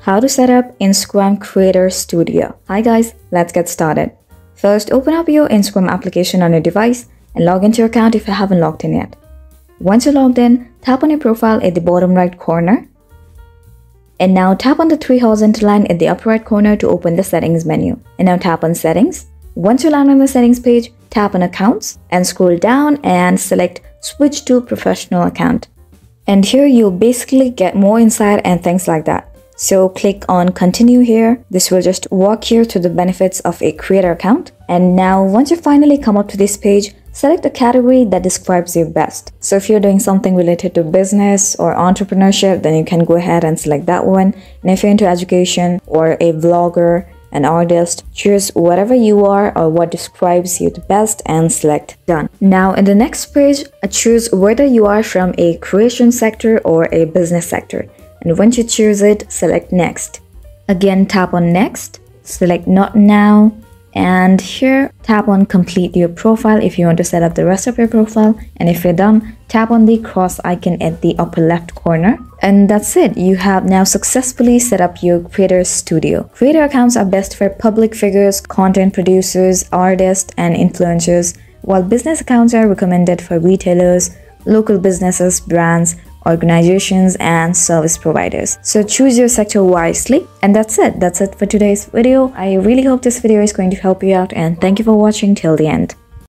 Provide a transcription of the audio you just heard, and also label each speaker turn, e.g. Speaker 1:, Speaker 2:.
Speaker 1: how to set up Instagram Creator Studio. Hi guys, let's get started. First, open up your Instagram application on your device and log into your account if you haven't logged in yet. Once you're logged in, tap on your profile at the bottom right corner. And now tap on the three horizontal line at the upper right corner to open the settings menu. And now tap on settings. Once you land on the settings page, tap on accounts and scroll down and select switch to professional account. And here you'll basically get more insight and things like that. So click on continue here. This will just walk you through the benefits of a creator account. And now once you finally come up to this page, select a category that describes you best. So if you're doing something related to business or entrepreneurship, then you can go ahead and select that one. And if you're into education or a vlogger, an artist, choose whatever you are or what describes you the best and select done. Now in the next page, choose whether you are from a creation sector or a business sector and once you choose it, select next. Again, tap on next, select not now, and here tap on complete your profile if you want to set up the rest of your profile. And if you're done tap on the cross icon at the upper left corner. And that's it. You have now successfully set up your creator studio. Creator accounts are best for public figures content producers artists and influencers while business accounts are recommended for retailers local businesses brands organizations and service providers. So choose your sector wisely. And that's it. That's it for today's video. I really hope this video is going to help you out and thank you for watching till the end.